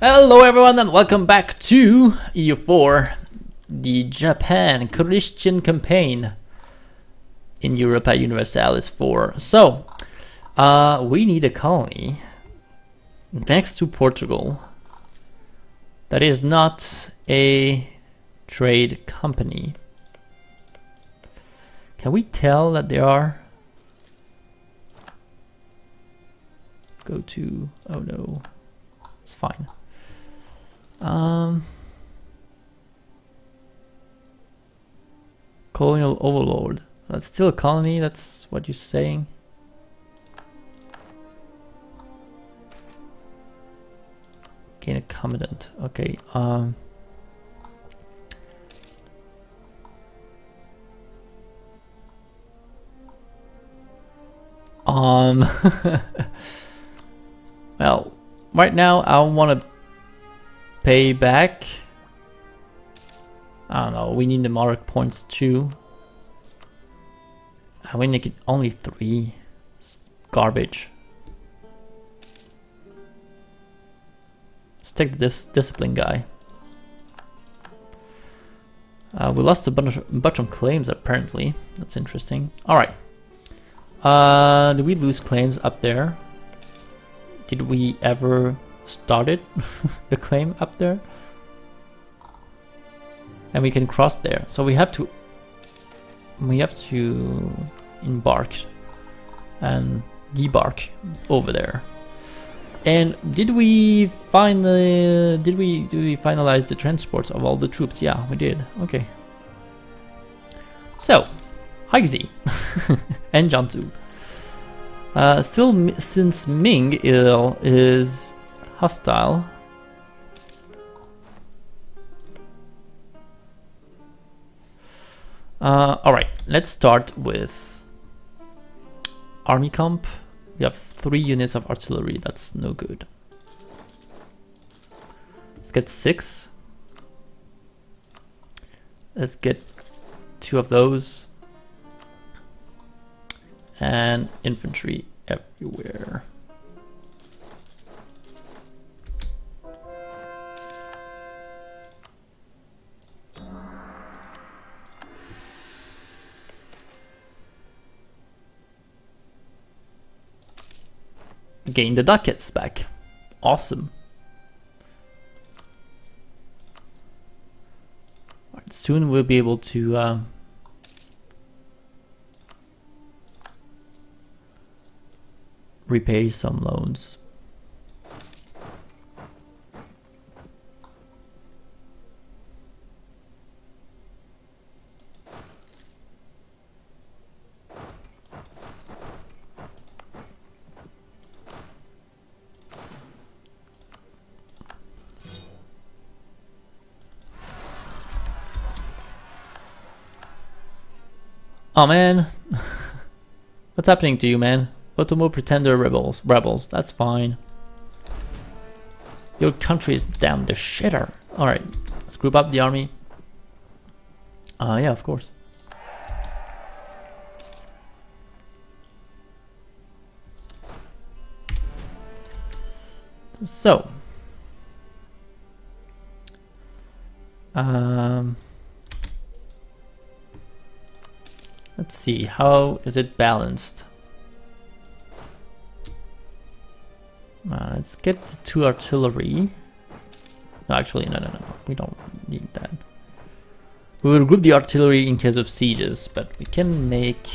Hello everyone and welcome back to EU4, the Japan Christian campaign in Europa Universalis 4. So, uh, we need a colony next to Portugal that is not a trade company. Can we tell that they are? Go to, oh no, it's fine. Um, colonial overlord. That's still a colony. That's what you're saying. Gain a commandant. Okay. Um. Um. well, right now I want to pay back. I don't know, we need the mark points too. I you get only three. It's garbage. Let's take this discipline guy. Uh, we lost a bunch, of, bunch of claims apparently. That's interesting. Alright. Uh, did we lose claims up there? Did we ever started the claim up there. And we can cross there. So we have to we have to embark and debark over there. And did we the did we do we finalize the transports of all the troops? Yeah, we did. Okay. So, Haixi and Jiangsu. Uh, still, since Ming Il is hostile. Uh, Alright, let's start with army comp. We have three units of artillery, that's no good. Let's get six. Let's get two of those. And infantry everywhere. Gain the ducats back. Awesome. Soon we'll be able to uh, repay some loans. Oh man. What's happening to you, man? Otomo pretender rebels. Rebels, that's fine. Your country is damn the shitter. Alright, let's group up the army. Uh, yeah, of course. So. Um... Let's see, how is it balanced? Uh, let's get the two artillery. No, actually, no, no, no, we don't need that. We will group the artillery in case of sieges, but we can make...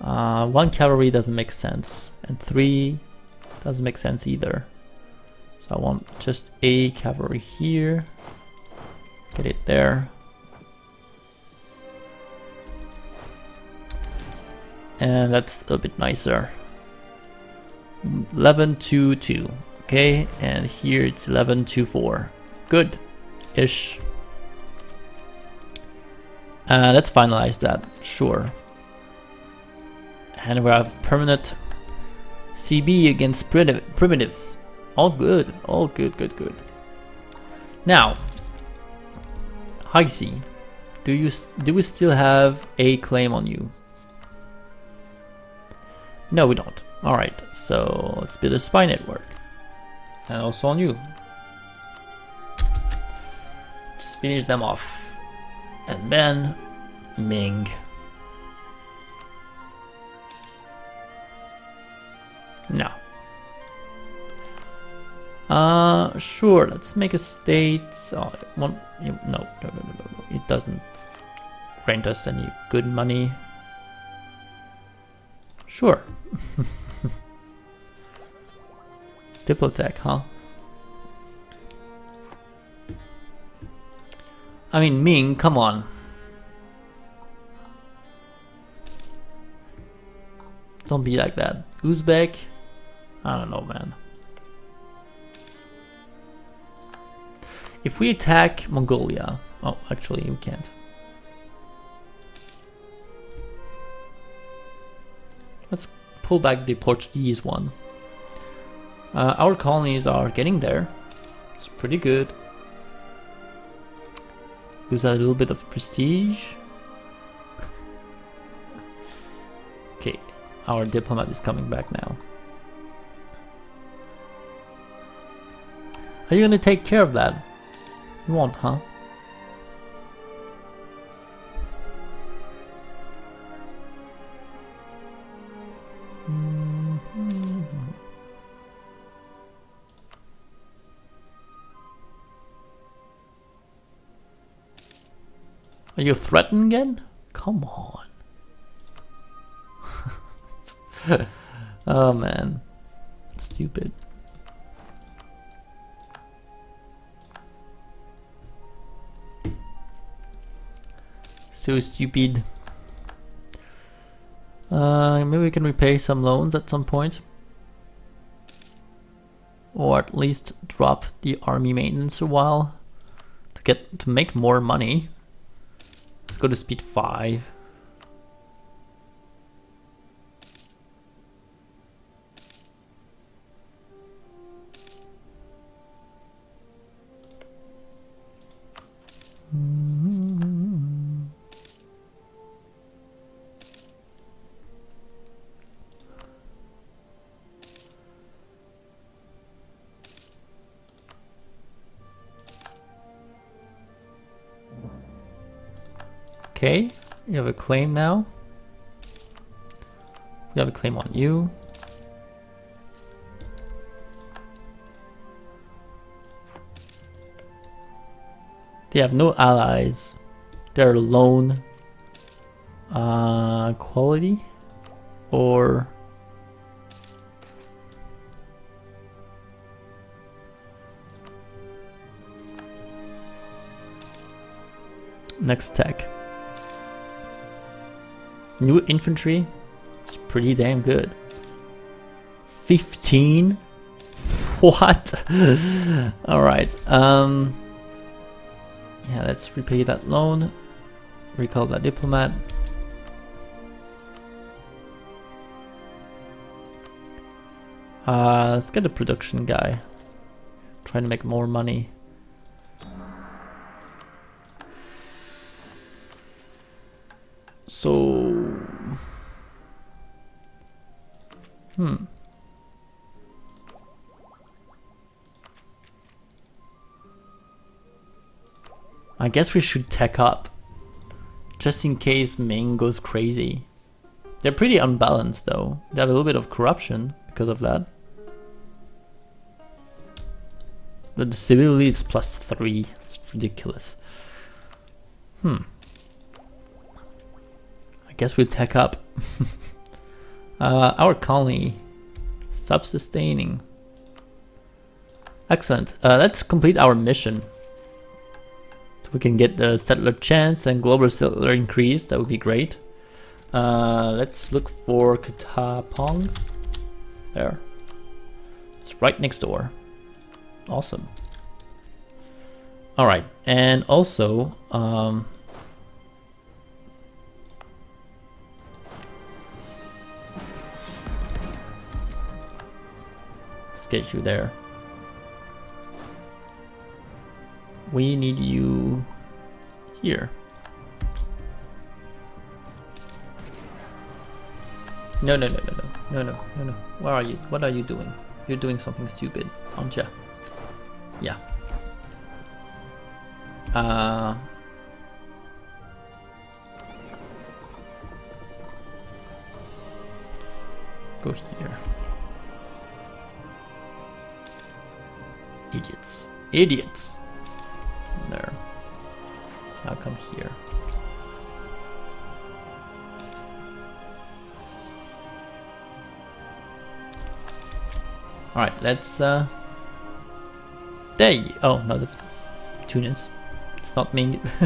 Uh, one cavalry doesn't make sense, and three doesn't make sense either. So I want just a cavalry here. Get it there. And that's a bit nicer. 11 to 2 okay? And here it's 11 to 4 good. Ish. Uh, let's finalize that. Sure. And we have permanent CB against primitives. All good. All good good good. Now Haixi do you do we still have a claim on you no, we don't. Alright, so let's build a spy network. And also on you. Just finish them off. And then Ming. No. Uh, sure, let's make a state. Oh, one, no, no, no, no, no, it doesn't grant us any good money. Sure. Diplotech, huh? I mean, Ming, come on. Don't be like that. Uzbek? I don't know, man. If we attack Mongolia... Oh, actually, we can't. Let's pull back the Portuguese one. Uh, our colonies are getting there. It's pretty good. Lose a little bit of prestige. okay, our diplomat is coming back now. Are you gonna take care of that? You won't, huh? Are you threatened again? Come on. oh man. Stupid. So stupid. Uh, maybe we can repay some loans at some point. Or at least drop the army maintenance a while to get to make more money. Let's go to speed 5. Okay, you have a claim now. We have a claim on you. They have no allies. They're alone. Uh, quality or next tech. New infantry, it's pretty damn good. 15? What? Alright, um... Yeah, let's repay that loan. Recall that diplomat. Uh, let's get a production guy. Trying to make more money. So... Hmm. I guess we should tech up. Just in case Ming goes crazy. They're pretty unbalanced though. They have a little bit of corruption because of that. The stability is plus 3. It's ridiculous. Hmm I guess we tech up. uh, our colony, self-sustaining. Excellent. Uh, let's complete our mission. So we can get the settler chance and global settler increase. That would be great. Uh, let's look for Katapong. There. It's right next door. Awesome. All right, and also, um, get you there. We need you here. No, no, no, no, no, no, no, no, no. Where are you? What are you doing? you're doing something stupid, aren't you? Yeah. Uh, go here. Idiots. Idiots! There. Now come here. Alright, let's uh There oh no that's Tunis. It's not Ming.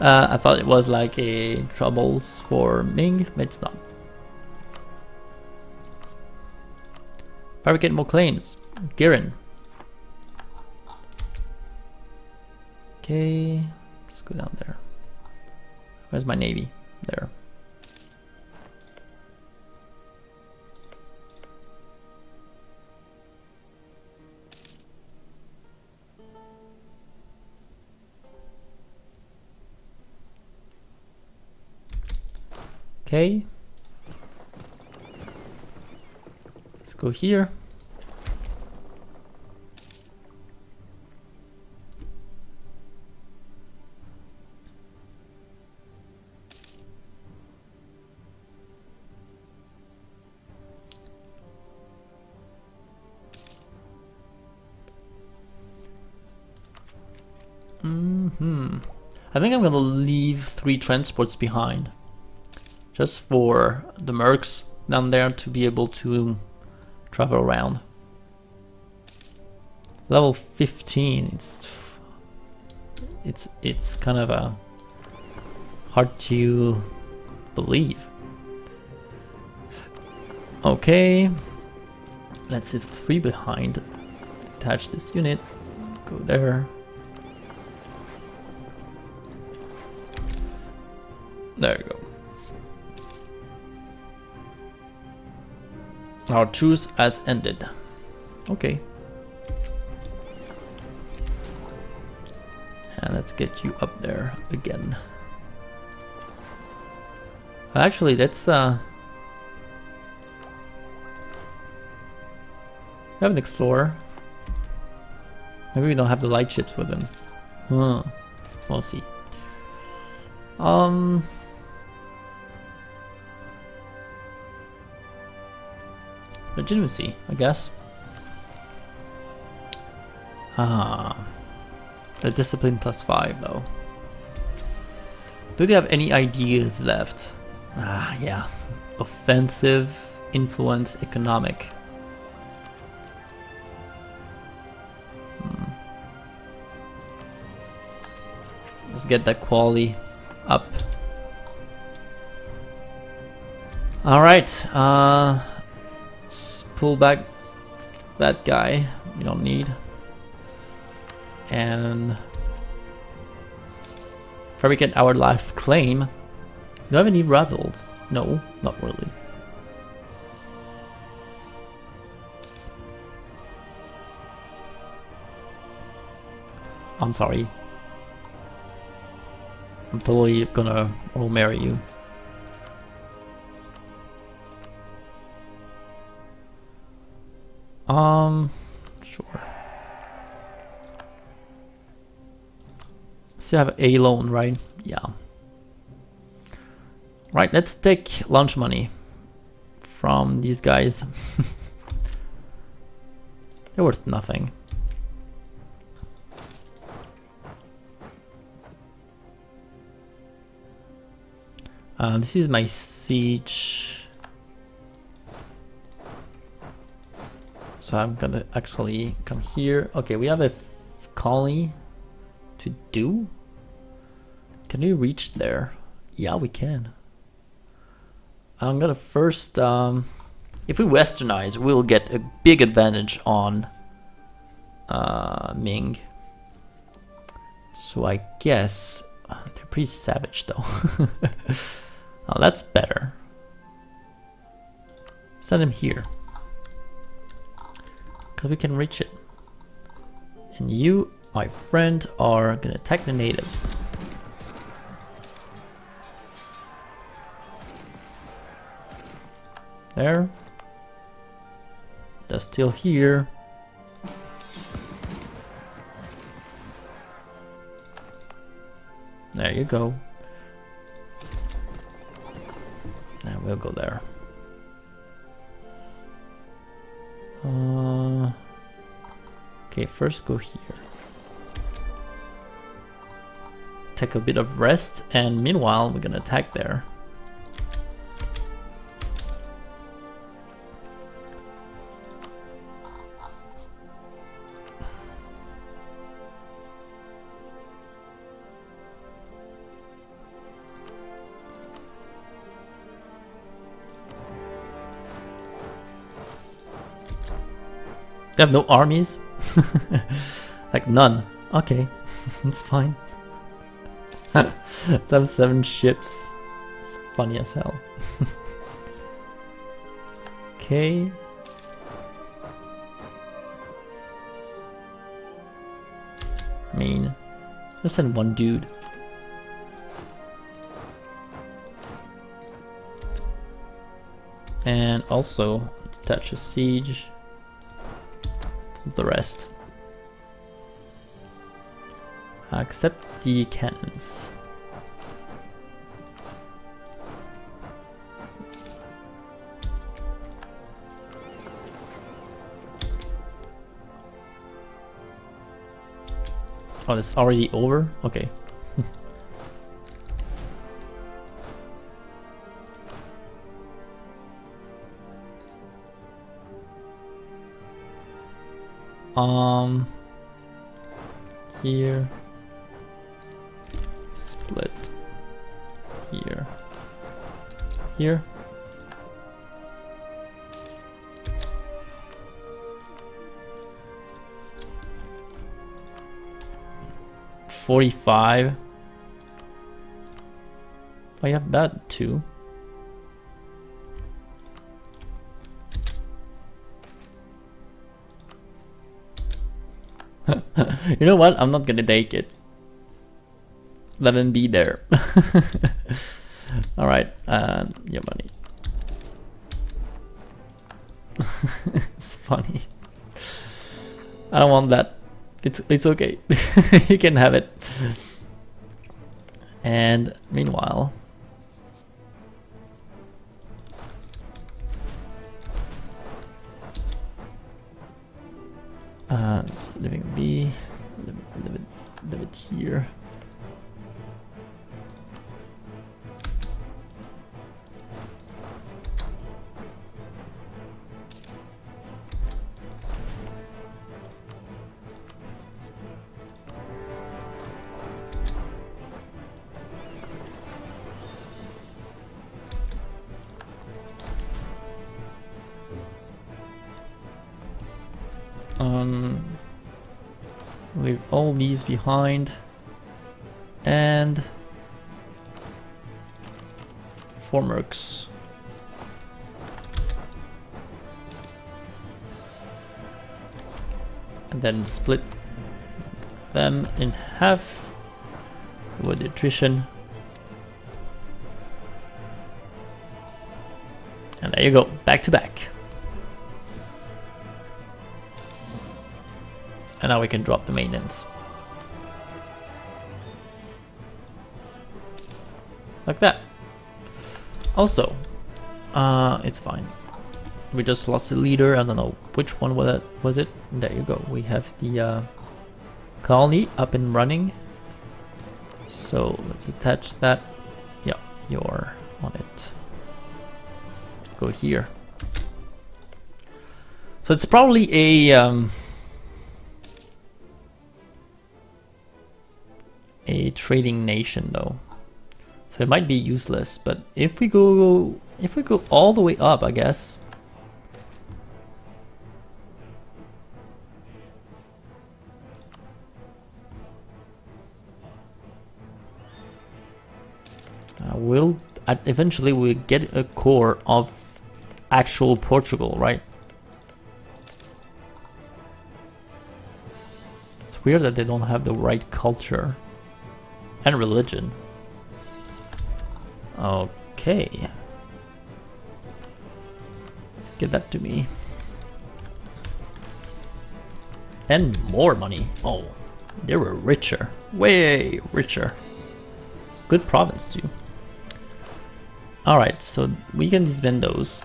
uh, I thought it was like a troubles for Ming, but it's not. Fabricate more claims. Girin. Okay, let's go down there. Where's my navy? There. Okay. Let's go here. Mm hmm I think I'm gonna leave three transports behind just for the mercs down there to be able to travel around. Level 15, it's it's it's kind of a hard to believe. Okay, let's leave three behind. Detach this unit, go there. There you go. Our truce has ended. Okay. And let's get you up there again. Actually, let's uh have an explorer. Maybe we don't have the light ships with them. Huh. We'll see. Um legitimacy, I guess. Ah. The discipline plus five though. Do they have any ideas left? Ah, yeah. Offensive, influence, economic. Hmm. Let's get that quality up. All right. Uh, pull back that guy we don't need. And fabricate our last claim. Do I have any rebels? No, not really. I'm sorry. I'm totally gonna all marry you. Um, sure. Still have a loan, right? Yeah. Right, let's take lunch money from these guys. They're worth nothing. Uh, this is my siege I'm gonna actually come here. Okay, we have a colony to do. Can we reach there? Yeah, we can. I'm gonna first, um, if we westernize, we'll get a big advantage on uh, Ming. So I guess they're pretty savage though. oh, that's better. Send him here because we can reach it. And you, my friend, are gonna attack the natives. There. they're still here. There you go. And we'll go there. Uh, okay, first go here. Take a bit of rest, and meanwhile, we're gonna attack there. They have no armies? like none. Okay, that's fine. Let's have seven ships. It's funny as hell. okay. I mean, just send one dude. And also, attach a siege the rest. Except the cannons. Oh, it's already over? Okay. Um, here, split, here, here. Forty-five. I have that too. you know what? I'm not gonna take it. Let him be there. Alright, uh, your money. it's funny. I don't want that. It's it's okay. you can have it. And meanwhile, Uh, living B, live, live, it, live it here. Um, leave all these behind and four mercs. And then split them in half with attrition. And there you go, back to back. And now we can drop the maintenance. Like that. Also, uh, it's fine. We just lost the leader. I don't know which one was it. Was it? There you go. We have the uh, colony up and running. So let's attach that. Yeah, you're on it. Go here. So it's probably a um, a trading nation though. So it might be useless, but if we go if we go all the way up, I guess. Uh, we'll eventually we get a core of actual Portugal, right? It's weird that they don't have the right culture. And religion. Okay. Let's get that to me. And more money. Oh, they were richer. Way richer. Good province too. Alright, so we can spend those.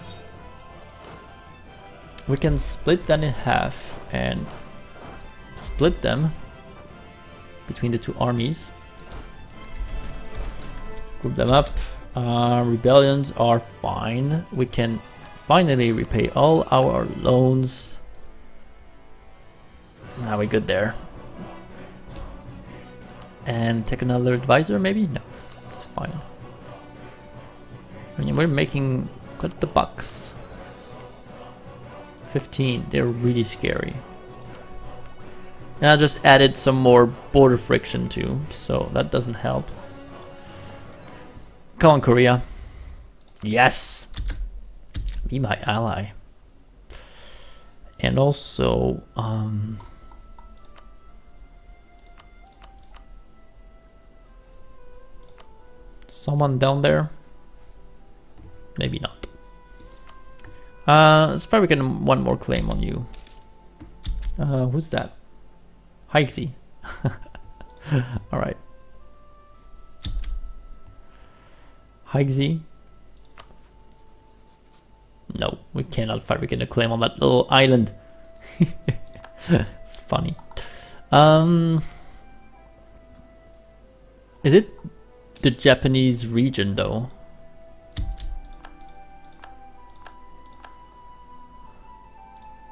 We can split that in half and split them between the two armies. Group them up. Uh, rebellions are fine. We can finally repay all our loans. Now we're good there. And take another advisor maybe? No, it's fine. I mean, we're making quite the bucks. 15, they're really scary. And I just added some more border friction too, so that doesn't help. Come on, Korea. Yes! Be my ally. And also, um... Someone down there? Maybe not. Uh, it's probably gonna one more claim on you. Uh, who's that? Hikesy. Alright. Hikesy. No, we cannot fabricate a claim on that little island. it's funny. Um, is it the Japanese region though?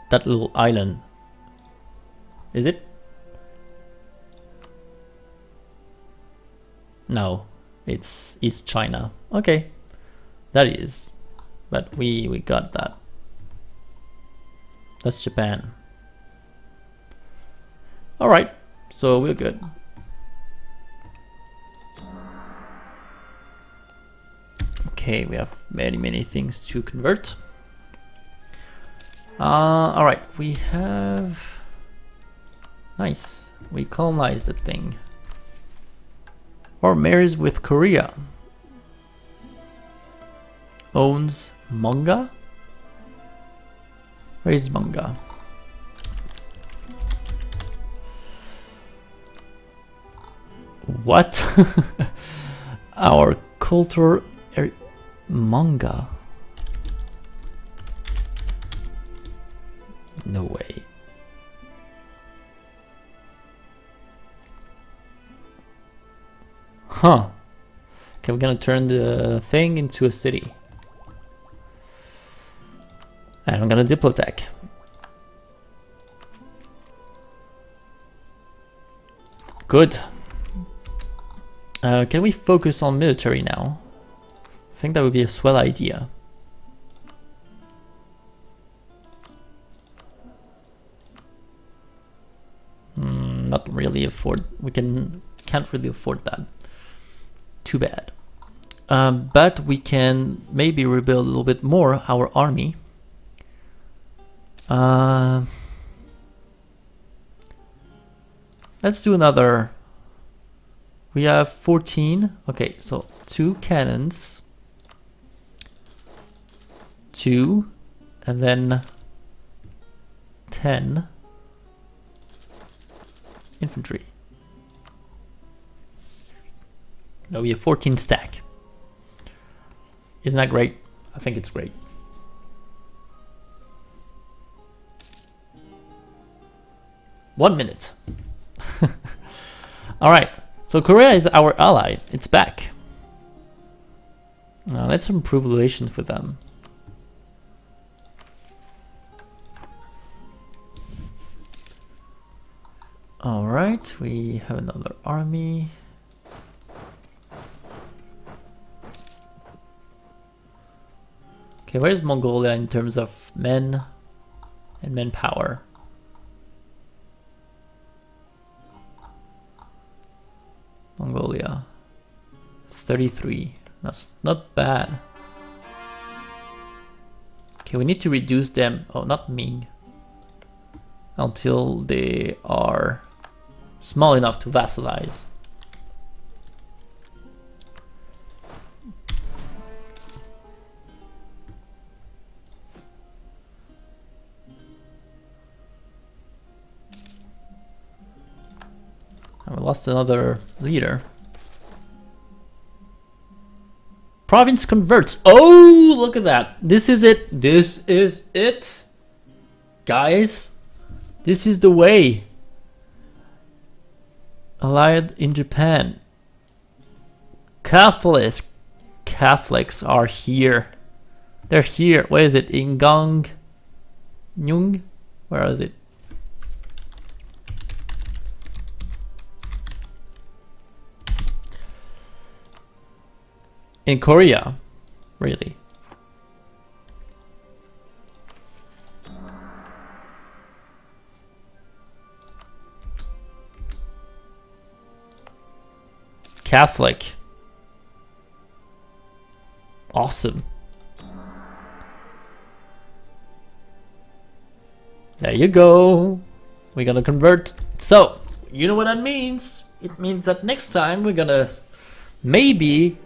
That little island. Is it? No, it's East China. Okay, that is. But we, we got that. That's Japan. Alright, so we're good. Okay, we have many, many things to convert. Uh, Alright, we have... Nice. We colonized the thing. Or marries with Korea. Owns manga? Where is manga? What? Our culture er, manga? No way. Huh. Okay, we're gonna turn the thing into a city. And I'm gonna Diplotech. Good. Uh, can we focus on military now? I think that would be a swell idea. Mm, not really afford. We can can't really afford that. Too bad. Um, but we can maybe rebuild a little bit more our army. Uh, let's do another. We have 14. Okay, so two cannons. Two. And then 10 infantry. No, we have 14 stack. Isn't that great? I think it's great. One minute. All right. So Korea is our ally. It's back. Uh, let's improve relations with them. All right, we have another army. Okay, where's Mongolia in terms of men and manpower? Mongolia. 33. That's not bad. Okay, we need to reduce them. Oh, not me. Until they are small enough to vassalize. Lost another leader. Province converts. Oh, look at that. This is it. This is it. Guys, this is the way. Allied in Japan. Catholics. Catholics are here. They're here. Where is it? Ingang. Nyung? Where is it? In Korea, really. Catholic. Awesome. There you go. We're gonna convert. So, you know what that means? It means that next time we're gonna maybe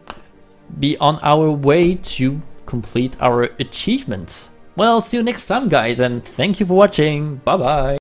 be on our way to complete our achievements. Well, see you next time guys and thank you for watching. Bye bye.